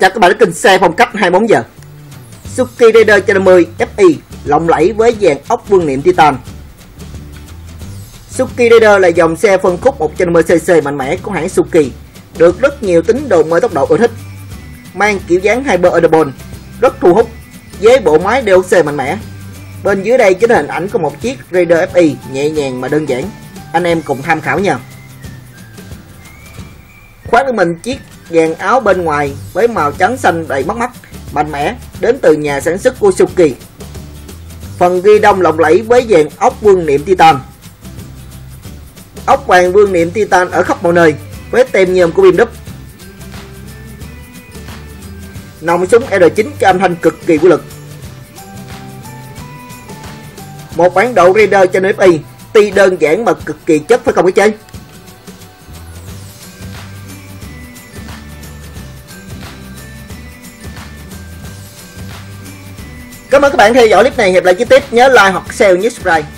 Chào các bạn đến kênh xe phong cách 24 giờ. Suzuki Raider 150 FI lộng lẫy với dàn ốc vương niệm Titan. Suzuki Raider là dòng xe phân khúc 150cc mạnh mẽ của hãng Suzuki, được rất nhiều tín đồ mới tốc độ ưa thích. Mang kiểu dáng Hyper Edible, rất thu hút, với bộ máy DLC mạnh mẽ. Bên dưới đây chính là hình ảnh của một chiếc Raider FI nhẹ nhàng mà đơn giản. Anh em cùng tham khảo nha. Khoác lên mình chiếc dàn áo bên ngoài với màu trắng xanh đầy mắt mắt, mạnh mẽ đến từ nhà sản xuất của Suzuki. Phần ghi đông lộng lẫy với dàn ốc vương niệm Titan. Ốc vàng vương niệm Titan ở khắp mọi nơi với tem nhôm của BMW. Nòng súng R9 cho âm thanh cực kỳ quy lực. Một bản độ radar cho FI, tuy đơn giản mà cực kỳ chất phải không các chơi? Cảm ơn các bạn theo dõi clip này. Hẹn lại chi tiết nhớ like hoặc share nhé subscribe.